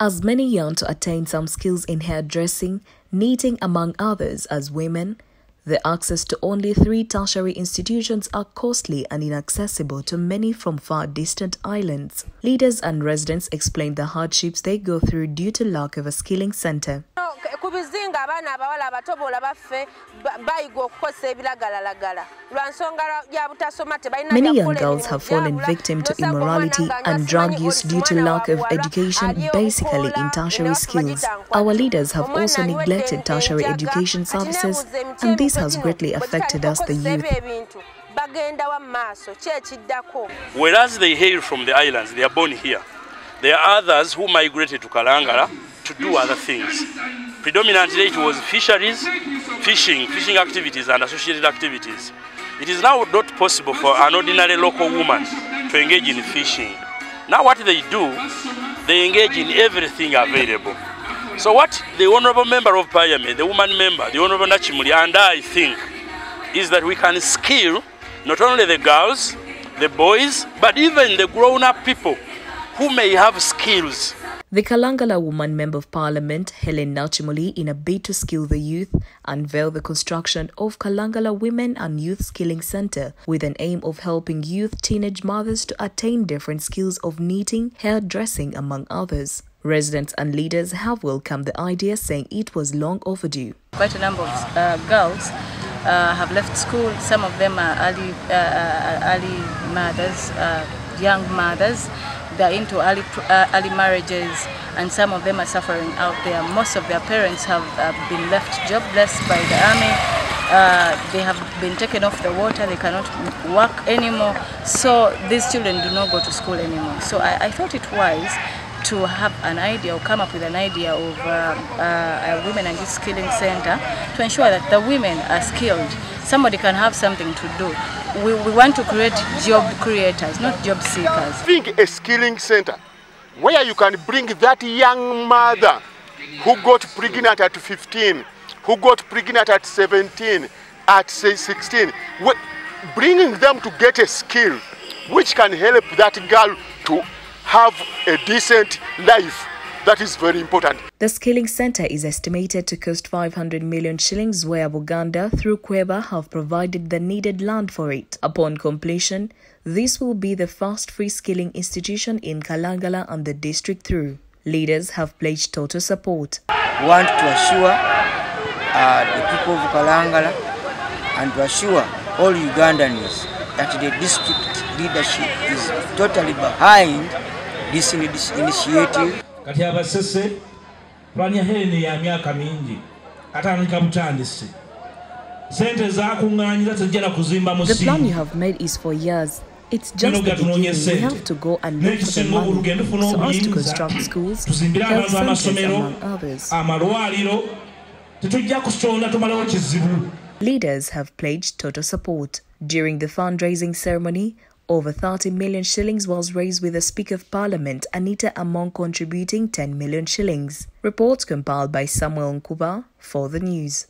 As many yearn to attain some skills in hairdressing, knitting, among others, as women, the access to only three tertiary institutions are costly and inaccessible to many from far distant islands. Leaders and residents explain the hardships they go through due to lack of a skilling center. Ku abaana abawala abato boola baffe bayiga okukozesa ebiragalalagala lwa nsonga ya butasoma tebalina Many young girls have fallen gyabula. victim to immorality and drug use due to lack of education, basically in tertiary skills. Our leaders have also neglected tertiary education services, and this has greatly affected us, the youth. ebyo ebintu bagenda wa mu maaso ki ekiddako Whereas they hail from the islands, they are born here. There are others who migrated to Kalangala to do other things. Predominantly, it was fisheries, fishing, fishing activities, and associated activities. It is now not possible for an ordinary local woman to engage in fishing. Now, what they do, they engage in everything available. So, what the Honourable Member of Parliament, the woman member, the Honourable Nachimuli, and I think is that we can skill not only the girls, the boys, but even the grown up people who may have skills. The Kalangala Woman Member of Parliament, Helen Nakimuli, in a bid to skill the youth, unveiled the construction of Kalangala Women and Youth Skilling Center with an aim of helping youth teenage mothers to attain different skills of knitting, hairdressing, among others. Residents and leaders have welcomed the idea, saying it was long overdue. Quite a number of uh, girls uh, have left school. Some of them are early, uh, uh, early mothers, uh, young mothers. They're into early, uh, early marriages, and some of them are suffering out there. Most of their parents have uh, been left jobless by the army. Uh, they have been taken off the water. They cannot work anymore. So these children do not go to school anymore. So I, I thought it wise to have an idea or come up with an idea of uh, uh, a women and youth skilling center to ensure that the women are skilled. Somebody can have something to do. We, we want to create job creators, not job seekers. think a skilling center where you can bring that young mother who got pregnant at 15, who got pregnant at 17, at say 16, bringing them to get a skill which can help that girl to have a decent life. That is very important. The skilling center is estimated to cost 500 million shillings, where Buganda, through Kweba, have provided the needed land for it. Upon completion, this will be the first free skilling institution in Kalangala and the district through. Leaders have pledged total support. want to assure uh, the people of Kalangala and to assure all Ugandans that the district leadership is totally behind this initiative. Kati abasese tulwanya hereni ya miaka mingi. Atandika butandisi sente zakuŋŋaanyira tejjala kuzimba years. It's just the beginning. We have to go and look for the money. so as to construct schools, health centers, among others. Leaders have pledged total support. During the fundraising ceremony, over 30 million shillings was raised with the Speaker of Parliament Anita Among contributing 10 million shillings. Reports compiled by Samuel Nkuba for the news.